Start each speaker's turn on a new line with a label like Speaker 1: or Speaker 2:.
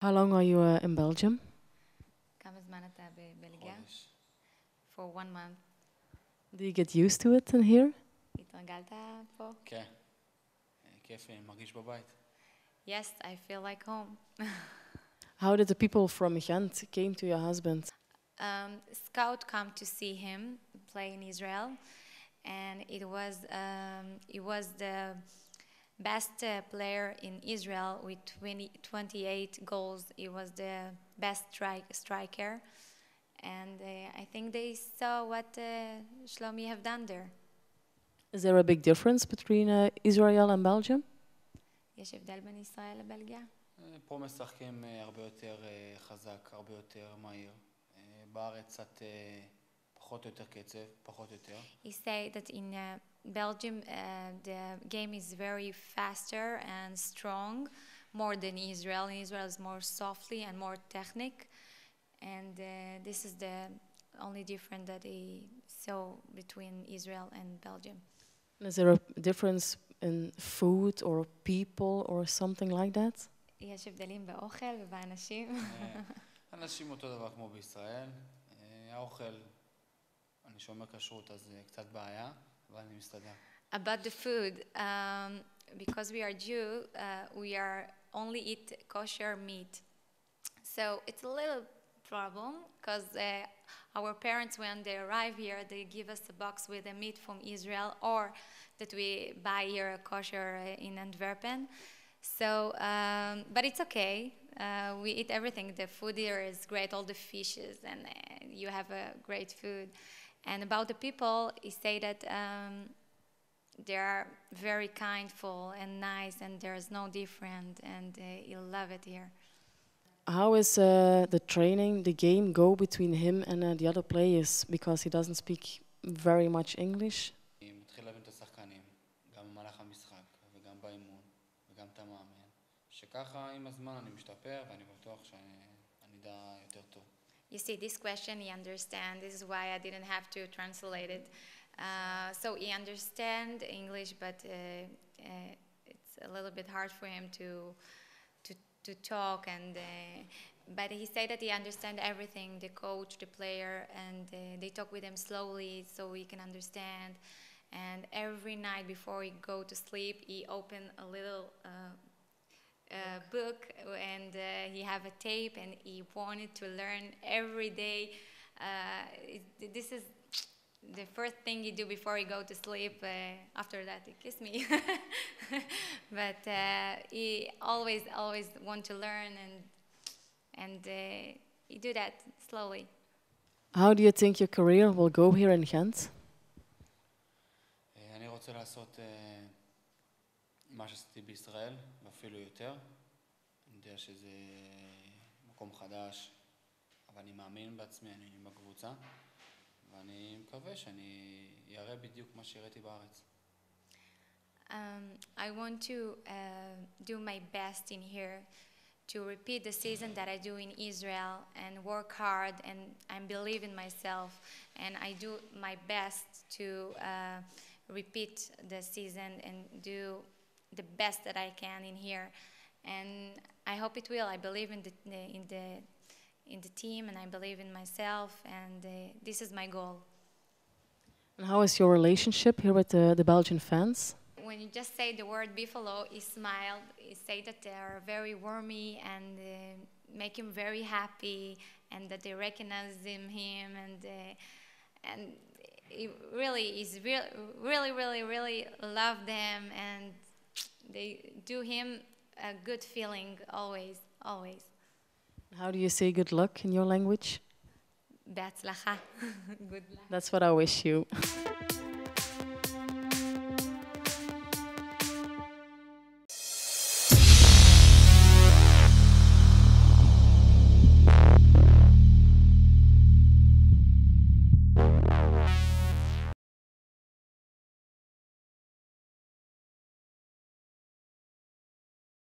Speaker 1: How long are
Speaker 2: you uh, in Belgium?
Speaker 1: For one month.
Speaker 3: Do you get used to it in here?
Speaker 1: Yes, I feel like home.
Speaker 3: How did the people from Ghent came to your husband?
Speaker 1: Um, scout come to see him play in Israel, and it was um, it was the best uh, player in Israel with 20, 28 goals. He was the best strike, striker, and uh, I think they saw what uh, Shlomi have done there.
Speaker 3: Is there a big difference between uh, Israel and Belgium?
Speaker 1: יש הבדל בין ישראל לבלגיה?
Speaker 2: אה, פה משחקים אה, הרבה יותר אה, חזק, הרבה יותר מהיר. אה, בארץ קצת אה, פחות או יותר קצב, פחות או יותר.
Speaker 1: He said that in uh, Belgium uh, the game is very faster and strong, more than Israel. In Israel is more softly and more technique, and uh, this is the only difference that he saw between Israel and Belgium.
Speaker 3: Is there a difference in food or people or something like that?
Speaker 1: יש הבדלים באוכל ובאנשים.
Speaker 2: אה, אנשים אותו דבר כמו בישראל. אה, האוכל, אני שומר כשרות אז זה קצת בעיה, אבל אני מסתדר.
Speaker 1: About the food, um, because we are Jew, uh, we are only eat kosher meat. So it's a little problem because uh, our parents, when they arrive here, they give us a box with the meat from Israel or that we buy here kosher uh, in Antwerpen. So, um, but it's okay. Uh, we eat everything. The food here is great, all the fishes, and uh, you have a great food. And about the people, he say that um, they are very kindful and nice, and there's no different, and uh, you love it here.
Speaker 3: How is uh, the training, the game go between him and uh, the other players because he doesn't speak very much English?
Speaker 2: אני מתחיל להבין את השחקנים, גם במהלך המשחק, וגם באימון, וגם את המאמן, שככה עם הזמן אני משתפר, ואני בטוח שאני אני אדע יותר טוב.
Speaker 1: You see, this question he understand. This is why I didn't have to translate it. Uh, so he understand English, but uh, uh, it's a little bit hard for him to to to talk. And uh, but he said that he understand everything. The coach, the player, and uh, they talk with him slowly so he can understand. And every night before he go to sleep, he open a little Uh, uh, book and uh, he have a tape and he wanted to learn every day. Uh, it, this is the first thing he do before he go to sleep. Uh, after that, he kiss me. but uh, he always, always want to learn and and uh, he do that slowly.
Speaker 3: How do you think your career will go here in Ghent?
Speaker 2: אה, אני רוצה לעשות אה, מה שעשיתי בישראל, ואפילו יותר. אני יודע שזה מקום חדש, אבל אני מאמין בעצמי, אני בקבוצה, ואני מקווה שאני אראה בדיוק מה שהראיתי בארץ.
Speaker 1: Um, I want to uh, do my best in here to repeat the season that I do in Israel and work hard and I believe in myself and I do my best to uh, repeat the season and do the best that I can in here and I hope it will. I believe in the in the in the team and I believe in myself and uh, this is my goal.
Speaker 3: And how is your relationship here with the, the Belgian fans?
Speaker 1: when you just say the word Buffalo, he smiled. He said that they are very warmy and uh, make him very happy, and that they recognize him, him and uh, and he really is real, really, really, really love them, and they do him a good feeling always, always.
Speaker 3: How do you say good luck in your language? That's what I wish you.